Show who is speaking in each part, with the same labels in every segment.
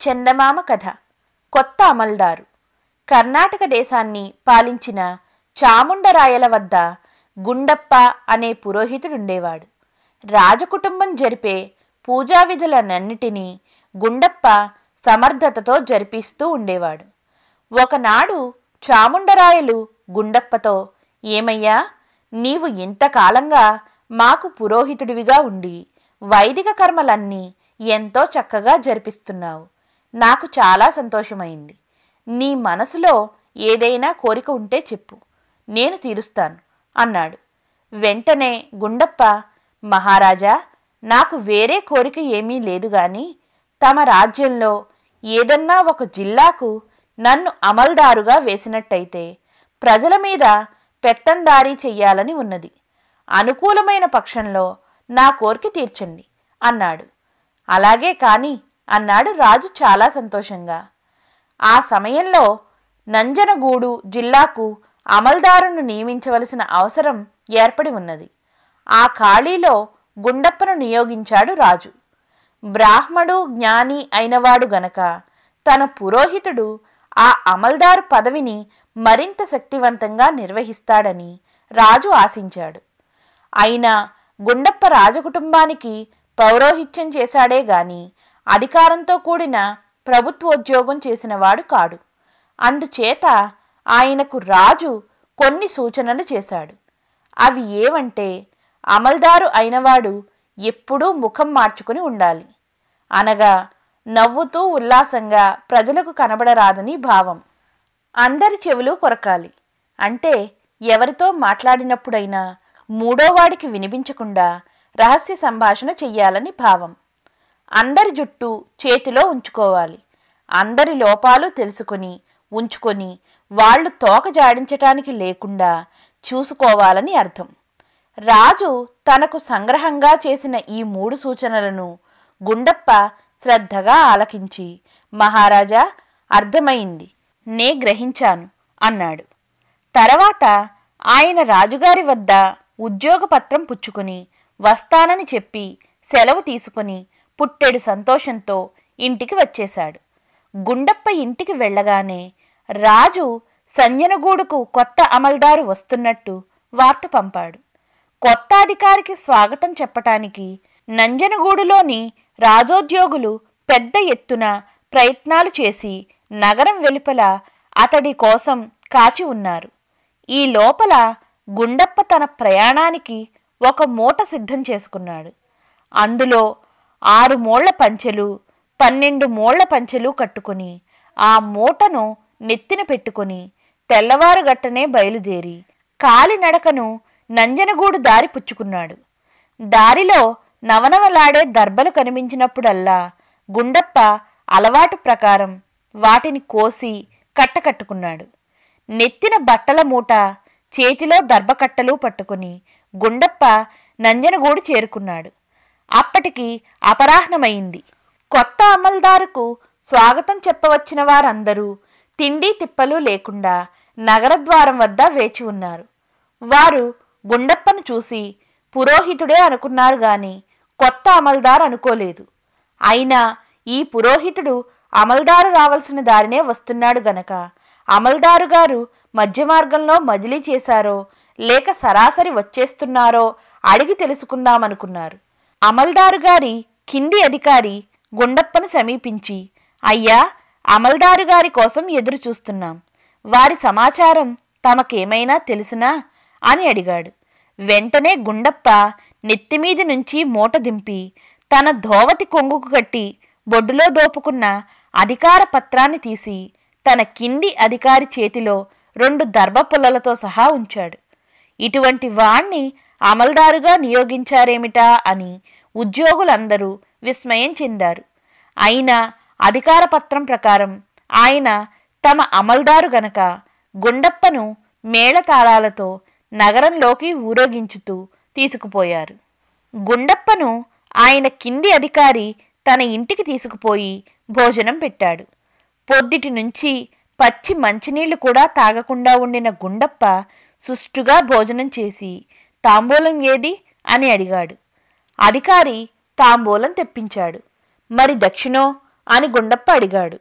Speaker 1: చందమామ కథ. కొత్త అమల్దారు. కర్ణాటక దేశాన్ని పాలించిన చాముండరాయల వద్ద గుండప్ప అనే పురోహితుడుండేవాడు. రాజకుటుంబం జరిపే పూజా విధులనన్నిటినీ గుండప్ప సమర్థతతో జరిపిస్తూ ఉండేవాడు. ఒకనాడు చాముండరాయలు గుండప్పతో ఏమయ్యా నీవు ఇంతకాలంగా మాకు పురోహితుడివిగా ఉండి వైదిక కర్మలన్నీ ఎంతో చక్కగా జరిపిస్తున్నావు. నాకు చాలా సంతోషమైంది. నీ మనసులో ఏదైనా కోరిక ఉంటే చెప్పు. నేను తీరుస్తాను అన్నాడు. వెంటనే గుండప్ప మహారాజా నాకు వేరే కోరిక ఏమీ లేదు గాని తమ రాజ్యంలో ఏదన్నా ఒక జిల్లాకు నన్ను అమల్దారుగా వేసినట్టయితే ప్రజల మీద పెత్తందారీ చెయ్యాలని ఉన్నది. అనుకూలమైన పక్షంలో నా కోరిక తీర్చండి అన్నాడు. అలాగే కానీ అన్నాడు రాజు చాలా సంతోషంగా. ఆ సమయంలో నంజనగూడు జిల్లాకు అమల్దారును నియమించవలసిన అవసరం ఏర్పడి ఉన్నది. ఆ ఖాళీలో గుండప్పను నియోగించాడు రాజు. బ్రాహ్మడు జ్ఞాని అయినవాడు గనక తన పురోహితుడు ఆ అమల్దారు పదవిని మరింత శక్తివంతంగా నిర్వహిస్తాడని రాజు ఆశించాడు. అయినా గుండప్ప రాజకుటుంబానికి పౌరోహిత్యం చేశాడే గాని అధికారంతో కూడిన ప్రభుత్వోద్యోగం చేసినవాడు కాడు. అందుచేత ఆయనకు రాజు కొన్ని సూచనలు చేశాడు. అవి ఏవంటే అమల్దారు అయినవాడు ఎప్పుడూ ముఖం మార్చుకుని ఉండాలి. అనగా నవ్వుతూ ఉల్లాసంగా ప్రజలకు కనబడరాదని భావం. అందరి చెవులు కొరకాలి. అంటే ఎవరితో మాట్లాడినప్పుడైనా మూడోవాడికి వినిపించకుండా రహస్య సంభాషణ చెయ్యాలని భావం. అందరి జుట్టు చేతిలో ఉంచుకోవాలి. అందరి లోపాలు తెలుసుకొని ఉంచుకొని వాళ్ళు తోక జాడించటానికి లేకుండా చూసుకోవాలని అర్థం. రాజు తనకు సంగ్రహంగా చేసిన ఈ మూడు సూచనలను గుండప్ప శ్రద్ధగా ఆలకించి మహారాజా అర్థమైంది. నే గ్రహించాను అన్నాడు. తర్వాత ఆయన రాజుగారి వద్ద ఉద్యోగపత్రం పుచ్చుకుని వస్తానని చెప్పి సెలవు తీసుకుని పుట్టెడు సంతోషంతో ఇంటికి వచ్చేశాడు. గుండప్ప ఇంటికి వెళ్ళగానే రాజు సంజనగూడుకు కొత్త అమల్దారు వస్తున్నట్టు వార్త పంపాడు. కొత్త అధికారికి స్వాగతం చెప్పటానికి నంజనగూడులోని రాజోద్యోగులు పెద్ద ఎత్తున ప్రయత్నాలు చేసి నగరం వెలుపల అతడి కోసం కాచి ఉన్నారు. ఈ లోపల గుండప్ప తన ప్రయాణానికి ఒక మూట సిద్ధం చేసుకున్నాడు. అందులో ఆరు మోళ్ళ పంచెలు పన్నెండు మోళ్ళ పంచెలు కట్టుకుని ఆ మూటను నెత్తిన పెట్టుకుని తెల్లవారుగట్టనే బయలుదేరి కాలినడకను నంజనగూడు దారి పుచ్చుకున్నాడు. దారిలో నవనవలాడే దర్బలు కనిపించినప్పుడల్లా గుండప్ప అలవాటు ప్రకారం వాటిని కోసి కట్టకట్టుకున్నాడు. నెత్తిన బట్టల మూట చేతిలో దర్భకట్టలు పట్టుకుని గుండప్ప నంజనగూడు చేరుకున్నాడు. అప్పటికి అపరాహ్నమైంది. కొత్త అమల్దారుకు స్వాగతం చెప్పవచ్చిన వారందరూ తిండి తిప్పలు లేకుండా నగరద్వారం వద్ద వేచి ఉన్నారు. వారు గుండప్పను చూసి పురోహితుడే అనుకున్నారు గాని కొత్త అమల్దారు అనుకోలేదు. అయినా ఈ పురోహితుడు అమల్దారు రావాల్సిన దారినే వస్తున్నాడు గనక అమల్దారు గారు మధ్య మార్గంలో మజిలీ చేశారో లేక సరాసరి వచ్చేస్తున్నారో అడిగి తెలుసుకుందామనుకున్నారు. అమల్దారు గారి కింది అధికారి గుండప్పను సమీపించి అయ్యా అమల్దారు గారి కోసం ఎదురు చూస్తున్నాం వారి సమాచారం తమకేమైనా తెలుసునా? అని అడిగాడు. వెంటనే గుండప్ప నెత్తిమీది నుంచి మూట దింపి తన ధోవతి కొంగుకు కట్టి బొడ్డులో దోపుకున్న అధికార పత్రాన్ని తీసి తన కింది అధికారి చేతిలో రెండు దర్భ పుల్లలతో సహా ఉంచాడు. ఇటువంటి వాణ్ణి అమల్దారుగా నియోగించారేమిటా అని ఉద్యోగులందరూ విస్మయం చెందారు. అయినా అధికార పత్రం ప్రకారం ఆయన తమ అమల్దారు గనక గుండప్పను మేళతాళాలతో నగరంలోకి ఊరోగించుతూ తీసుకుపోయారు. గుండప్పను ఆయన కింది అధికారి తన ఇంటికి తీసుకుపోయి భోజనం పెట్టాడు. పొద్దుటి నుంచి పచ్చి మంచినీళ్ళు కూడా తాగకుండా ఉండిన గుండప్ప సుష్టుగా భోజనం చేసి తాంబూలం ఏది? అని అడిగాడు. అధికారి తాంబూలం తెప్పించాడు. మరి దక్షిణో? అని గుండప్ప అడిగాడు.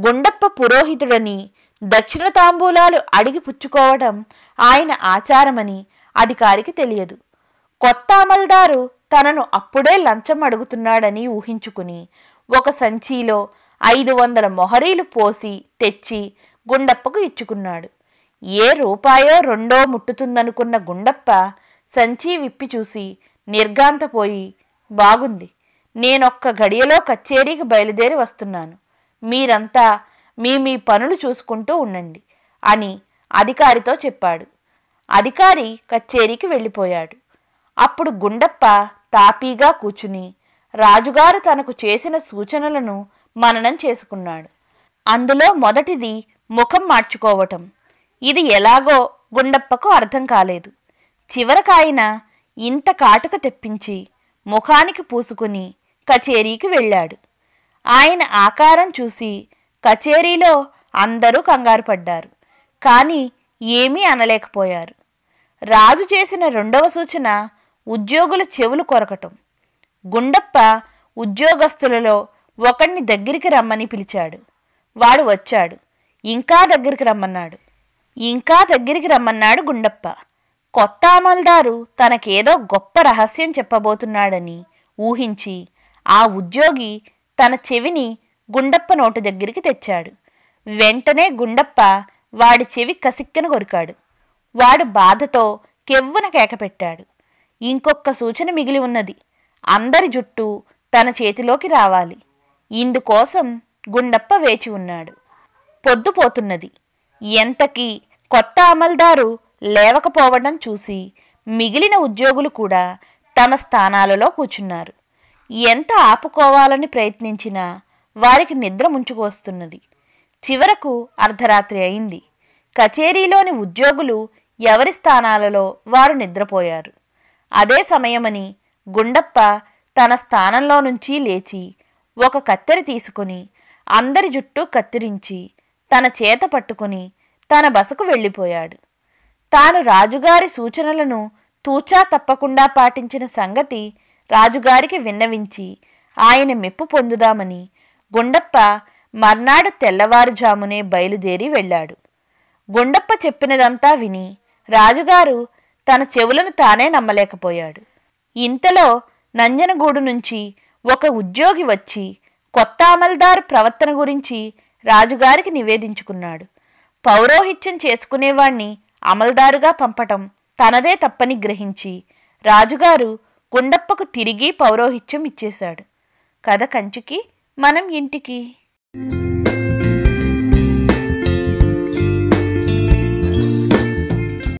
Speaker 1: గుండప్ప పురోహితుడని దక్షిణ తాంబూలాలు అడిగి పుచ్చుకోవడం ఆయన ఆచారమని అధికారికి తెలియదు. కొత్త అమల్దారు తనను అప్పుడే లంచం అడుగుతున్నాడని ఊహించుకుని ఒక సంచిలో ఐదు వందల మొహరీలు పోసి తెచ్చి గుండప్పకు ఇచ్చుకున్నాడు. ఏ రూపాయో రెండో ముట్టుతుందనుకున్న గుండప్ప సంచి విప్పి చూసి నిర్గాంతపోయి బాగుంది. నేనొక్క గడియలో కచేరీకి బయలుదేరి వస్తున్నాను. మీరంతా మీ మీ పనులు చూసుకుంటూ ఉండండి అని అధికారితో చెప్పాడు. అధికారి కచ్చేరీకి వెళ్ళిపోయాడు. అప్పుడు గుండప్ప తాపీగా కూచుని రాజుగారు తనకు చేసిన సూచనలను మననం చేసుకున్నాడు. అందులో మొదటిది ముఖం మార్చుకోవటం. ఇది ఎలాగో గుండప్పకు అర్థం కాలేదు. చివరకాయన ఇంత కాటుక తెప్పించి ముఖానికి పూసుకుని కచేరీకి వెళ్ళాడు. ఆయన ఆకారం చూసి కచేరీలో అందరూ కంగారు పడ్డారు. కానీ ఏమీ అనలేకపోయారు. రాజు చేసిన రెండవ సూచన ఉద్యోగుల చెవులు కొరకటం. గుండప్ప ఉద్యోగస్తులలో ఒకణ్ణి దగ్గరికి రమ్మని పిలిచాడు. వాడు వచ్చాడు. ఇంకా దగ్గరికి రమ్మన్నాడు. ఇంకా దగ్గరికి రమ్మన్నాడు గుండప్ప. కొత్త అమల్దారు తనకేదో గొప్ప రహస్యం చెప్పబోతున్నాడని ఊహించి ఆ ఉద్యోగి తన చెవిని గుండప్ప నోటు దగ్గరికి తెచ్చాడు. వెంటనే గుండప్ప వాడి చెవి కసిక్కన కొరికాడు. వాడు బాధతో కెవ్వున కేకపెట్టాడు ఇంకొక సూచన మిగిలి ఉన్నది. అందరి జుట్టు తన చేతిలోకి రావాలి. ఇందుకోసం గుండప్ప వేచి ఉన్నాడు. పొద్దుపోతున్నది. ఎంతకీ కొత్త అమల్దారు లేవకపోవడం చూసి మిగిలిన ఉద్యోగులు కూడా తమ స్థానాలలో కూర్చున్నారు. ఎంత ఆపుకోవాలని ప్రయత్నించినా వారికి నిద్ర ముంచుకొస్తున్నది చివరకు అర్ధరాత్రి అయింది. కచేరీలోని ఉద్యోగులు ఎవరి స్థానాలలో వారు నిద్రపోయారు. అదే సమయమని గుండప్ప తన స్థానంలో నుంచి లేచి ఒక కత్తెర తీసుకుని అందరి జుట్టు కత్తిరించి తన చేత పట్టుకుని తన బసకు వెళ్ళిపోయాడు. తాను రాజుగారి సూచనలను తూచా తప్పకుండా పాటించిన సంగతి రాజుగారికి విన్నవించి ఆయన మెప్పు పొందుదామని గుండప్ప మర్నాడు తెల్లవారుజామునే బయలుదేరి వెళ్ళాడు. గుండప్ప చెప్పినదంతా విని రాజుగారు తన చెవులను తానే నమ్మలేకపోయాడు. ఇంతలో నంజనగూడు నుంచి ఒక ఉద్యోగి వచ్చి కొత్త అమల్దారు ప్రవర్తన గురించి రాజుగారికి నివేదించుకున్నాడు. పౌరోహిత్యం చేసుకునేవాణ్ణి అమల్దారుగా పంపటం తనదే తప్పని గ్రహించి రాజుగారు గుండప్పకు తిరిగి పౌరోహిత్యం ఇచ్చేశాడు. కథ కంచుకి మనం ఇంటికి.